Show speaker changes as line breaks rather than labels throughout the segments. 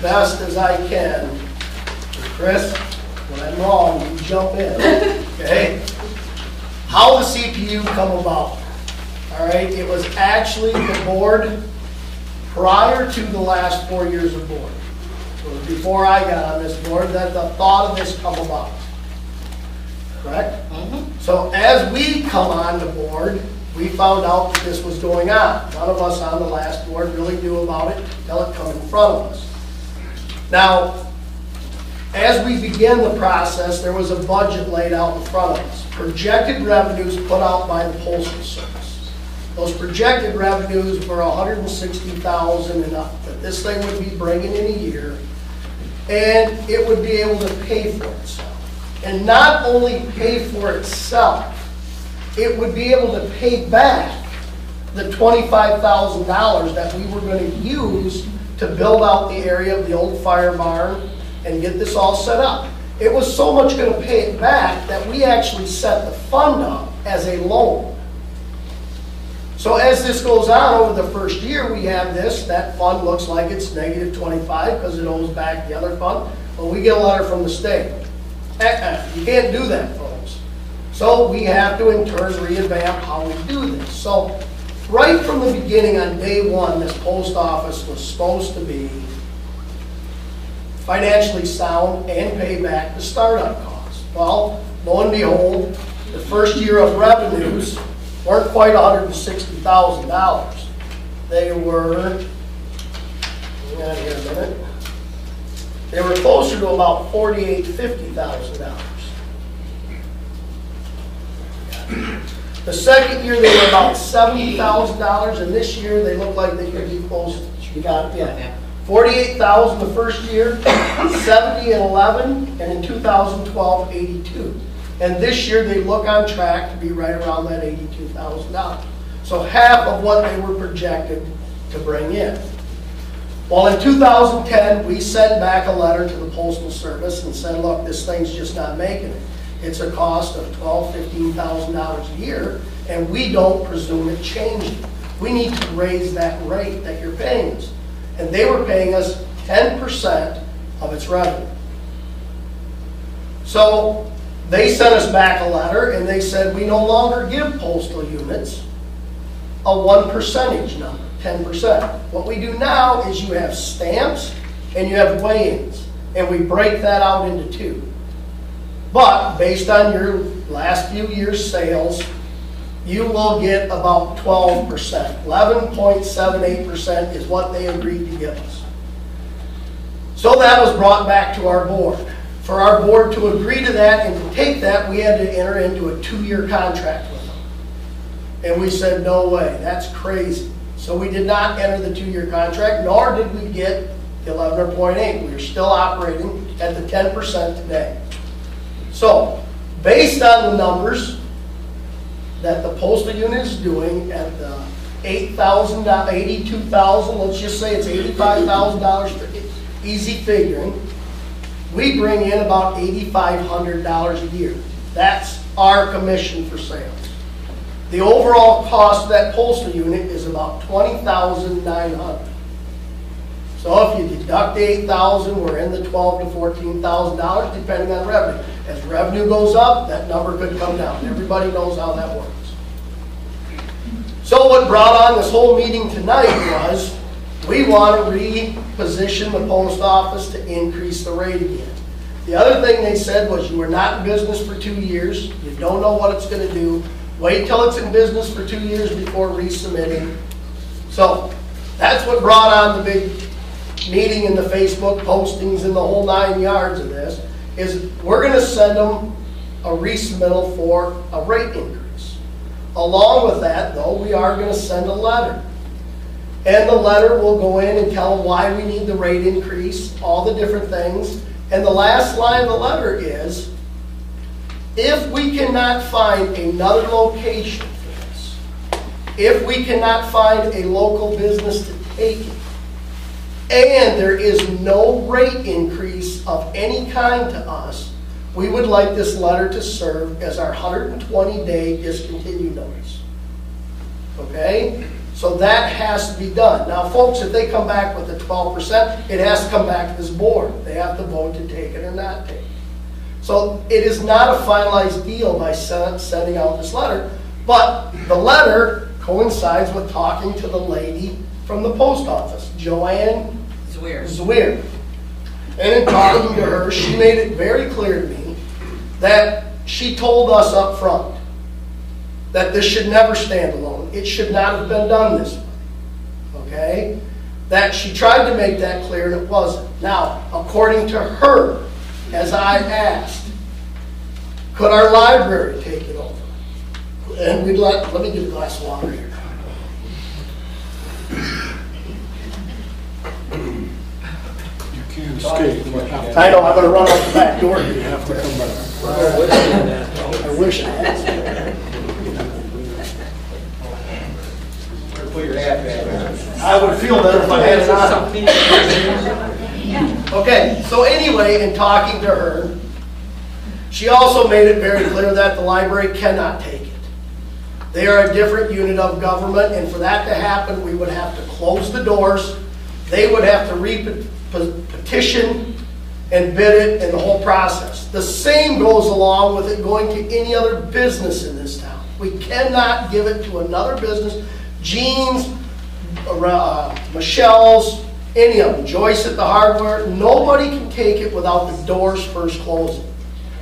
best as I can. Chris, when I'm wrong, you jump in, okay? How the CPU come about? All right, it was actually the board prior to the last four years of board. It was before I got on this board that the thought of this come about. Correct? Mm-hmm. So as we come on the board, we found out that this was going on. None of us on the last board really knew about it until it come in front of us. Now, as we began the process, there was a budget laid out in front of us. Projected revenues put out by the postal service. Those projected revenues were hundred and up, that this thing would be bringing in a year. And it would be able to pay for itself. And not only pay for itself, it would be able to pay back the twenty-five thousand dollars that we were gonna use to build out the area of the old fire barn and get this all set up. It was so much gonna pay it back that we actually set the fund up as a loan. So as this goes on over the first year, we have this, that fund looks like it's negative twenty-five because it owes back the other fund. But we get a letter from the state. Uh-uh, you can't do that, folks. So we have to in turn revamp how we do this. So right from the beginning on day one, this post office was supposed to be financially sound and pay back the startup costs. Well, lo and behold, the first year of revenues weren't quite hundred and sixty thousand dollars. They were, hang on here a minute. They were closer to about forty-eight, fifty thousand dollars. The second year, they were about seventy thousand dollars, and this year, they look like they could be close, you got yeah. Forty-eight thousand the first year, seventy and eleven, and in 2012, 82. And this year, they look on track to be right around that eighty-two thousand dollars. So half of what they were projected to bring in. Well, in 2010, we sent back a letter to the Postal Service and said, look, this thing's just not making it. It's a cost of twelve, fifteen thousand dollars a year, and we don't presume it changed. We need to raise that rate that you're paying us. And they were paying us ten percent of its revenue. So they sent us back a letter and they said, we no longer give postal units a one percentage number, ten percent. What we do now is you have stamps and you have weigh-ins, and we break that out into two. But based on your last few years' sales, you will get about twelve percent. Eleven point seven eight percent is what they agreed to give us. So that was brought back to our board. For our board to agree to that and to take that, we had to enter into a two-year contract with them. And we said, no way, that's crazy. So we did not enter the two-year contract, nor did we get the eleven point eight. We are still operating at the ten percent today. So, based on the numbers that the postal unit is doing at the eight thousand, eighty-two thousand, let's just say it's eighty-five thousand dollars for easy figuring, we bring in about eighty-five hundred dollars a year. That's our commission for sales. The overall cost of that postal unit is about twenty thousand nine hundred. So if you deduct eight thousand, we're in the twelve to fourteen thousand dollars, depending on revenue. As revenue goes up, that number could come down. Everybody knows how that works. So what brought on this whole meeting tonight was, we want to reposition the post office to increase the rate again. The other thing they said was, you are not in business for two years, you don't know what it's gonna do, wait till it's in business for two years before resubmitting. So, that's what brought on the big meeting and the Facebook postings and the whole nine yards of this, is we're gonna send them a resubmittal for a rate increase. Along with that, though, we are gonna send a letter. And the letter will go in and tell them why we need the rate increase, all the different things. And the last line of the letter is, if we cannot find another location for this, if we cannot find a local business to take it, and there is no rate increase of any kind to us, we would like this letter to serve as our 120-day discontinue notice. Okay? So that has to be done. Now, folks, if they come back with the twelve percent, it has to come back to this board. They have to vote to take it or not take it. So it is not a finalized deal by sen- sending out this letter, but the letter coincides with talking to the lady from the post office, Joanne
Weird.
Zweer. And in talking to her, she made it very clear to me that she told us up front that this should never stand alone. It should not have been done this way. Okay? That she tried to make that clear and it wasn't. Now, according to her, as I asked, could our library take it over? And we'd let, let me get a glass of water here.
Escape.
I know, I'm gonna run out the back door
You have to come back.
I wish I had.
Put your hat back.
I would feel better if I had it on. Okay, so anyway, in talking to her, she also made it very clear that the library cannot take it. They are a different unit of government, and for that to happen, we would have to close the doors. They would have to re-petition and bid it and the whole process. The same goes along with it going to any other business in this town. We cannot give it to another business. Jeans, uh, Michelle's, any of them, Joyce at the hardware, nobody can take it without the doors first closing.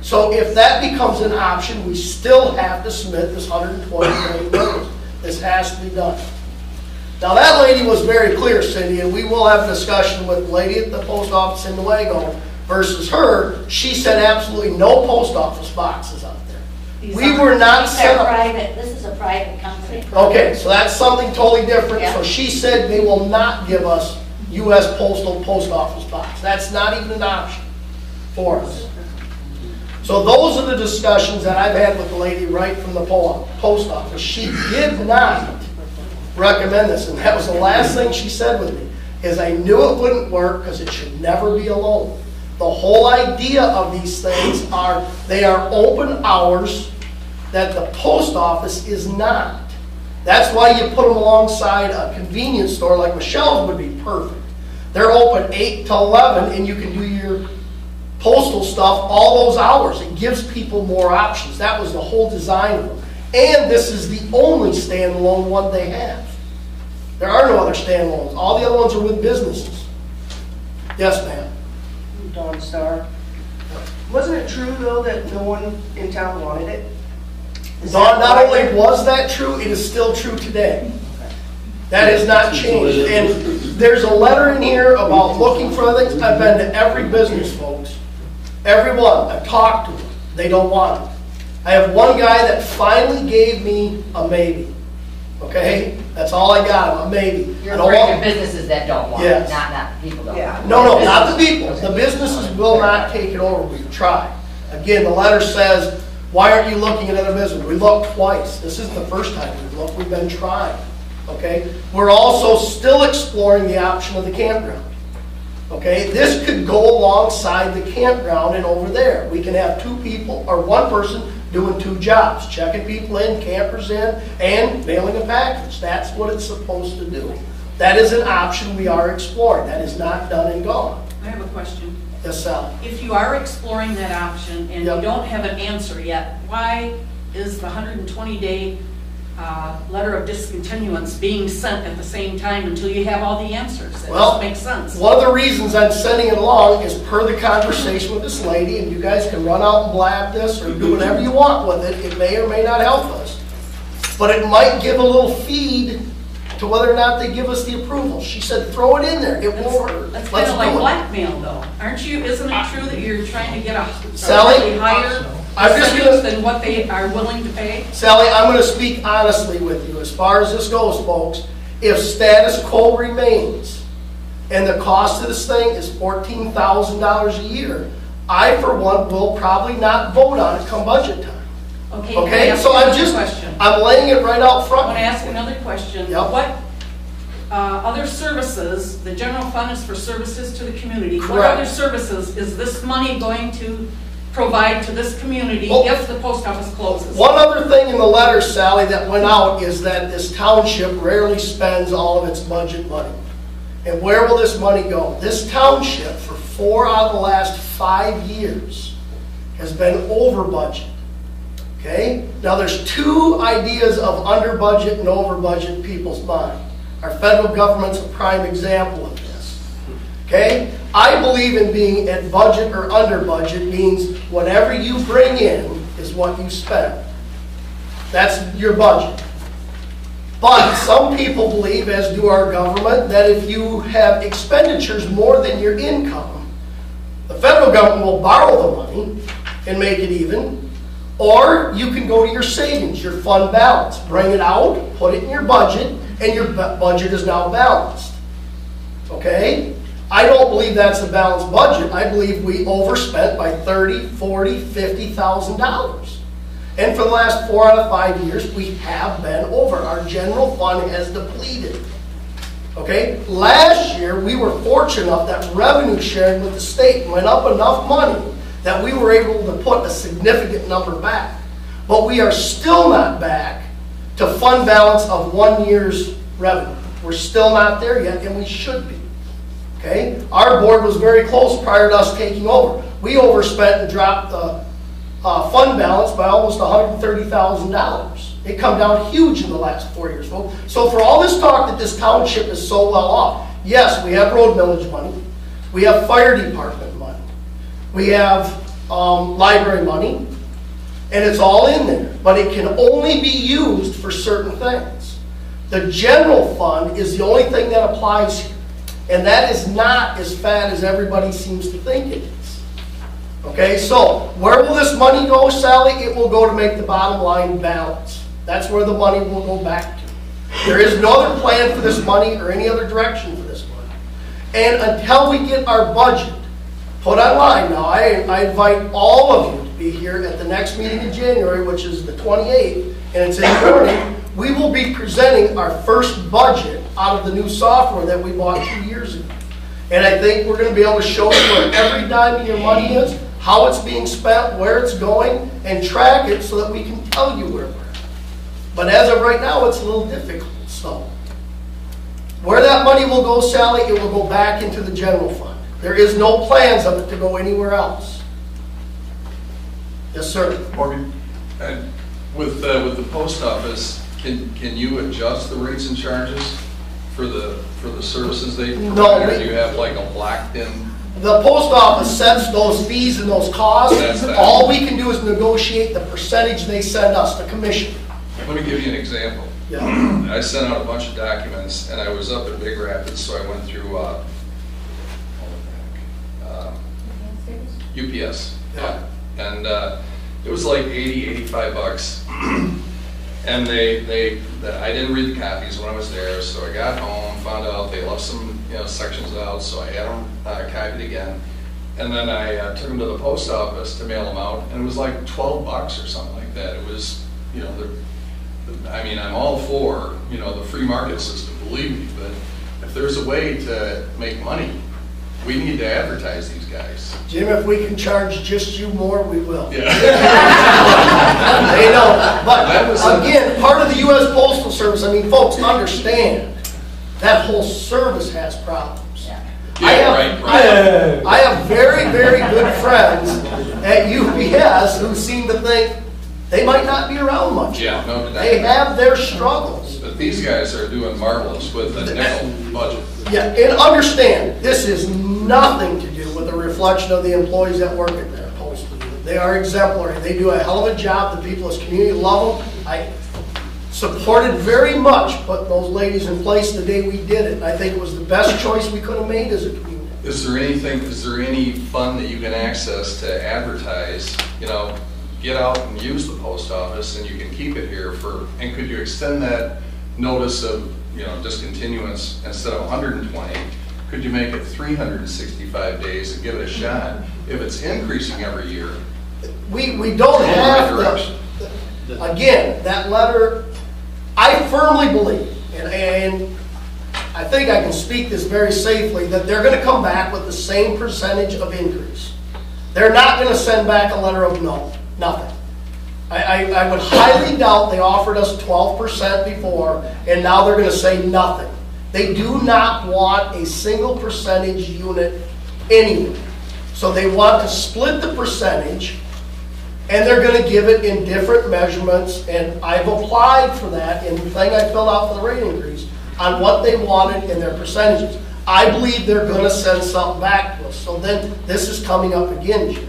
So if that becomes an option, we still have to submit this 120 day notice. This has to be done. Now, that lady was very clear, Cindy, and we will have a discussion with the lady at the post office in Newaygo versus her. She said absolutely no post office boxes out there.
These
We were not
These
set
are
up.
private, this is a private company.
Okay, so that's something totally different. So
Yeah.
she said they will not give us US postal post office box. That's not even an option for us. So those are the discussions that I've had with the lady right from the po- post office. She did not recommend this, and that was the last thing she said with me, is I knew it wouldn't work because it should never be alone. The whole idea of these things are, they are open hours that the post office is not. That's why you put them alongside a convenience store like Michelle's would be perfect. They're open eight to eleven and you can do your postal stuff all those hours. It gives people more options. That was the whole design of them. And this is the only standalone one they have. There are no other standalones. All the other ones are with businesses. Yes, ma'am.
Dawn Star. Wasn't it true, though, that no one in town wanted it? Is
Dawn, not only was that true, it is still true today. That has not changed. And there's a letter in here about looking for things. I've been to every business, folks. Every one. I've talked to them. They don't want it. I have one guy that finally gave me a maybe. Okay? That's all I got, a maybe.
You're
don't
referring to
want-
businesses that don't want
Yes.
it, not, not people don't.
Yeah.
No, no, not the people. The businesses will not take it over. We've tried. Again, the letter says, why aren't you looking at other businesses? We looked twice. This isn't the first time we've looked. We've been trying. Okay? We're also still exploring the option of the campground. Okay? This could go alongside the campground and over there. We can have two people or one person doing two jobs, checking people in, campers in, and mailing a package. That's what it's supposed to do. That is an option we are exploring. That is not done and gone.
I have a question.
Yes, Sally?
If you are exploring that option and you don't have an answer yet, why is the 120-day uh, letter of discontinuance being sent at the same time until you have all the answers? That
Well,
doesn't make sense.
One of the reasons I'm sending it along is per the conversation with this lady, and you guys can run out and blab this or do whatever you want with it. It may or may not help us. But it might give a little feed to whether or not they give us the approval. She said, throw it in there. It won't hurt.
That's kind of like blackmail though. Aren't you, isn't it true that you're trying to get a a
Sally?
higher
I'm just gonna-
than what they are willing to pay?
Sally, I'm going to speak honestly with you. As far as this goes, folks, if status quo remains and the cost of this thing is $14,000 a year, I, for one, will probably not vote on it come budget time.
Okay, can I
Okay?
ask
So I'm
another
just,
question?
I'm laying it right out front.
I want to ask another question.
Yep.
What, uh, other services, the general fund is for services to the community. What
Correct.
other services is this money going to provide to this community
Well-
if the post office closes?
One other thing in the letter, Sally, that went out is that this township rarely spends all of its budget money. And where will this money go? This township, for four out of the last five years, has been over budget. Okay? Now, there's two ideas of under budget and over budget in people's mind. Our federal government's a prime example of. Okay? I believe in being at budget or under budget means whatever you bring in is what you spend. That's your budget. But some people believe, as do our government, that if you have expenditures more than your income, the federal government will borrow the money and make it even, or you can go to your savings, your fund balance, bring it out, put it in your budget, and your budget is now balanced. Okay? I don't believe that's a balanced budget. I believe we overspent by thirty, forty, fifty thousand dollars. And for the last four out of five years, we have been over. Our general fund has depleted. Okay? Last year, we were fortunate enough that revenue sharing with the state went up enough money that we were able to put a significant number back. But we are still not back to fund balance of one year's revenue. We're still not there yet, and we should be. Okay? Our board was very close prior to us taking over. We overspent and dropped the uh, fund balance by almost $130,000. It come down huge in the last four years. So so for all this talk that this township is so well off, yes, we have road millage money. We have fire department money. We have um, library money. And it's all in there. But it can only be used for certain things. The general fund is the only thing that applies here. And that is not as fat as everybody seems to think it is. Okay, so where will this money go, Sally? It will go to make the bottom line balance. That's where the money will go back to. There is no other plan for this money or any other direction for this money. And until we get our budget put online, now I, I invite all of you to be here at the next meeting in January, which is the 28th, and it's in the morning. We will be presenting our first budget out of the new software that we bought two years ago. And I think we're gonna be able to show you where every dime of your money is, how it's being spent, where it's going, and track it so that we can tell you where we're at. But as of right now, it's a little difficult, so. Where that money will go, Sally, it will go back into the general fund. There is no plans of it to go anywhere else. Yes, sir.
Morgan, and with, uh, with the post office, can, can you adjust the rates and charges for the, for the services they
No,
provide? Or
we-
do you have like a locked-in?
The post office sets those fees and those costs.
That's that.
All we can do is negotiate the percentage they send us, the commission.
Let me give you an example.
Yeah.
I sent out a bunch of documents, and I was up at Big Rapids, so I went through, uh, uh, UPS.
Yeah.
And uh, it was like 80, 85 bucks. And they, they, the- I didn't read the copies when I was there, so I got home, found out they left some, you know, sections out, so I had them uh, copied again. And then I uh, took them to the post office to mail them out, and it was like 12 bucks or something like that. It was, you know, the, I mean, I'm all for, you know, the free market system, believe me, but if there's a way to make money, we need to advertise these guys.
Jim, if we can charge just you more, we will.
Yeah.
They know,
That
but
was
again, part of the US Postal Service, I mean, folks, understand, that whole service has problems. I
Yeah,
have-
right,
I have, I have very, very good friends at UPS who seem to think they might not be around much.
Yeah, no,
They have their struggles.
But these guys are doing marvelous with a nickel budget.
Yeah, and understand, this is nothing to do with the reflection of the employees that work at their post. They are exemplary, they do a hell of a job, the people in this community love them. I supported very much putting those ladies in place the day we did it. I think it was the best choice we could have made as a community.
Is there anything, is there any fund that you can access to advertise, you know, get out and use the post office and you can keep it here for, and could you extend that notice of, you know, discontinuance instead of 120? Could you make it 365 days and give it a shot? If it's increasing every year,
We, we don't
Go in the right
have
direction.
the, again, that letter, I firmly believe, and, and I think I can speak this very safely, that they're gonna come back with the same percentage of increase. They're not gonna send back a letter of no, nothing. I, I, I would highly doubt they offered us twelve percent before, and now they're gonna say nothing. They do not want a single percentage unit anywhere. So they want to split the percentage, and they're gonna give it in different measurements, and I've applied for that in the thing I filled out for the rate increase, on what they wanted in their percentages. I believe they're gonna send something back to us, so then this is coming up again, Jim.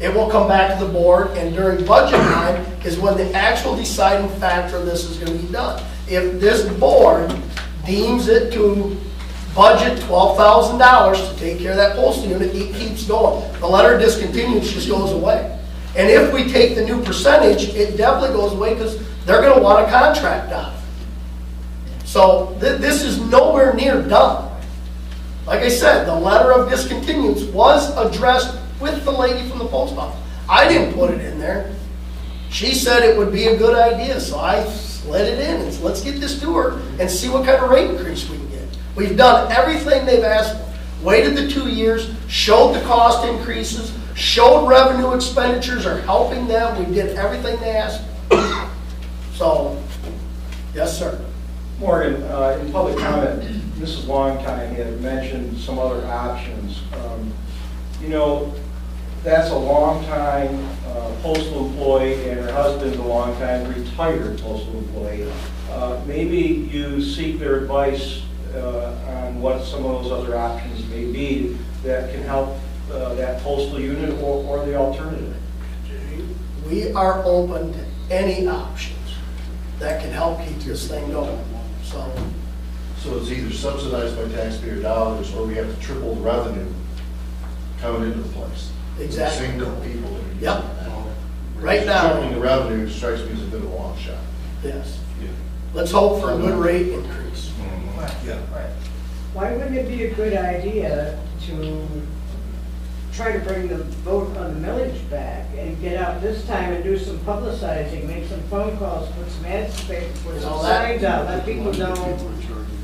It will come back to the board, and during budget time is when the actual deciding factor of this is gonna be done. If this board deems it to budget twelve thousand dollars to take care of that postal unit, it keeps going. The letter of discontinuance just goes away. And if we take the new percentage, it definitely goes away, because they're gonna want a contract out. So thi- this is nowhere near done. Like I said, the letter of discontinuance was addressed with the lady from the post office. I didn't put it in there. She said it would be a good idea, so I slid it in and let's get this to her and see what kind of rate increase we can get. We've done everything they've asked for. Waited the two years, showed the cost increases, showed revenue expenditures are helping them. We did everything they asked for. So, yes, sir.
Morgan, uh, in public comment, Mrs. Longtime had mentioned some other options. Um, You know, that's a longtime uh, postal employee, and her husband's a longtime retired postal employee. Uh, Maybe you seek their advice uh, on what some of those other options may be that can help uh, that postal unit or or the alternative.
We are open to any options that can help keep this thing going. So,
So it's either subsidized by taxpayer dollars, or we have to triple the revenue coming into the place.
Exactly.
Same group of people. that are using
Yep. Right now-
Tripling the revenue strikes me as a bit of a long shot.
yes. Let's hope for a good rate increase. Mm-hmm.
Yeah.
Why wouldn't it be a good idea to try to bring the vote on the millage back and get out this time and do some publicizing, make some phone calls, put some ads in the paper, put some
All that-
signs out, let people know.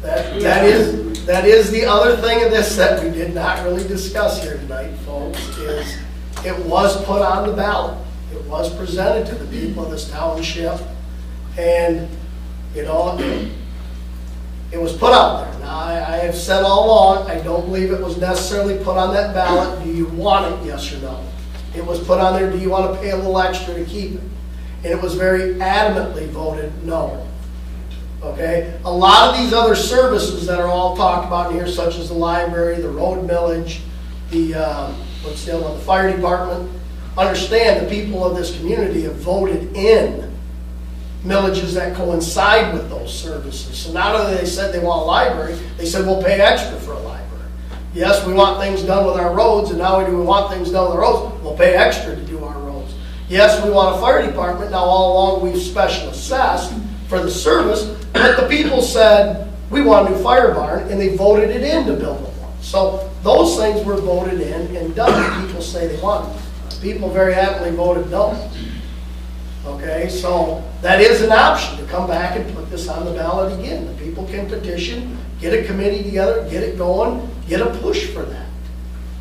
That, that is, that is the other thing of this that we did not really discuss here tonight, folks, is it was put on the ballot. It was presented to the people of this township, and, you know, it- it was put out there. Now, I, I have said all along, I don't believe it was necessarily put on that ballot, do you want it, yes or no? It was put on there, do you want to pay a little extra to keep it? And it was very adamantly voted no. Okay? A lot of these other services that are all talked about in here, such as the library, the road millage, the, um, what's the the fire department, understand the people of this community have voted in millages that coincide with those services. So not only they said they want a library, they said we'll pay extra for a library. Yes, we want things done with our roads, and now we do we want things done with the roads, we'll pay extra to do our roads. Yes, we want a fire department, now all along we've special assessed for the service, but the people said, we want a new fire barn, and they voted it in to build one. So those things were voted in and done, people say they want. People very happily voted no. Okay, so that is an option, to come back and put this on the ballot again. The people can petition, get a committee together, get it going, get a push for that.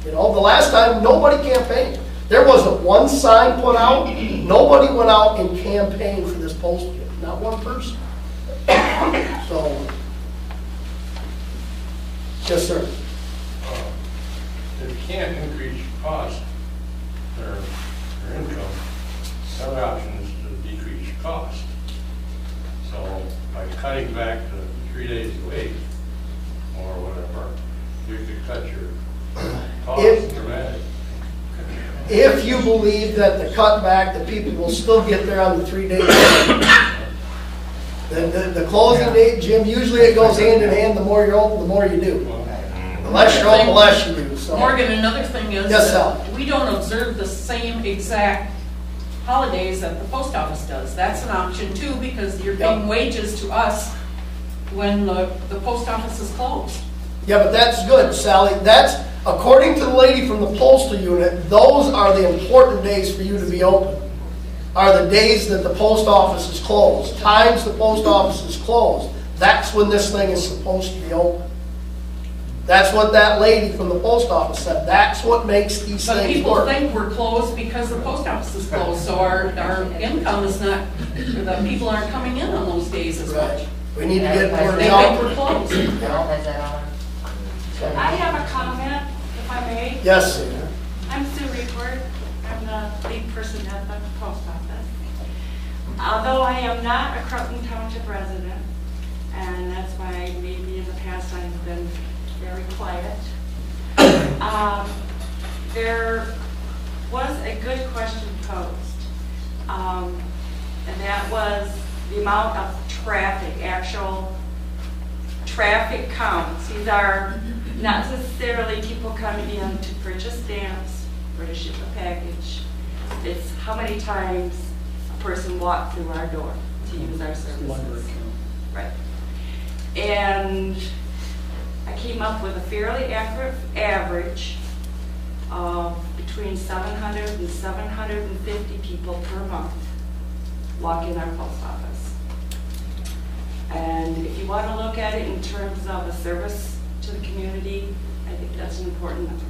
You know, the last time, nobody campaigned. There wasn't one sign put out, nobody went out and campaigned for this postal not one person. So, yes, sir.
Uh, if you can't increase your cost, or your income, the other option is to decrease your cost. So by cutting back to three days a week, or whatever, you could cut your
If-
dramatically.
If you believe that the cutback, the people will still get there on the three days. The, the, the closing date, Jim, usually it goes hand in hand, the more you're open, the more you do. The less you're open, the less you do, so.
Morgan, another thing is
Yes,
that we don't observe the same exact holidays that the post office does. That's an option too, because you're paying
Yep.
wages to us when the, the post office is closed.
Yeah, but that's good, Sally. That's, according to the lady from the postal unit, those are the important days for you to be open. Are the days that the post office is closed, times the post office is closed. That's when this thing is supposed to be open. That's what that lady from the post office said. That's what makes these
But
things
people
work.
think we're closed because the post office is closed, so our, our income is not, the people aren't coming in on those days as much.
We need to get more
They think we're closed.
Advertise that on our-
I have a comment, if I may.
Yes,
I'm Sue I'm the lead person at the post office. Although I am not a Croton Township resident, and that's why maybe in the past I've been very quiet, um, there was a good question posed. Um, And that was the amount of traffic, actual traffic counts. These are not necessarily people coming in to purchase stamps or to ship a package. It's how many times a person walked through our door to use our services. Right. And I came up with a fairly accurate average of between 700 and 750 people per month walk in our post office. And if you want to look at it in terms of a service to the community, I think that's an important number.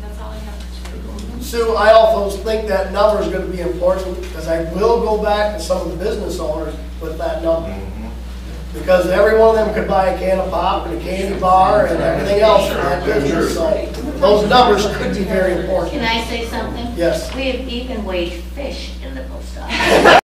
That's all I have to say.
Sue, I also think that number is gonna be important, because I will go back to some of the business owners with that number. Mm-hmm. Because every one of them could buy a can of pop and a candy bar and everything else in that business, so those numbers could be very important.
Can I say something?
Yes.
We have even weighed fish in the post office.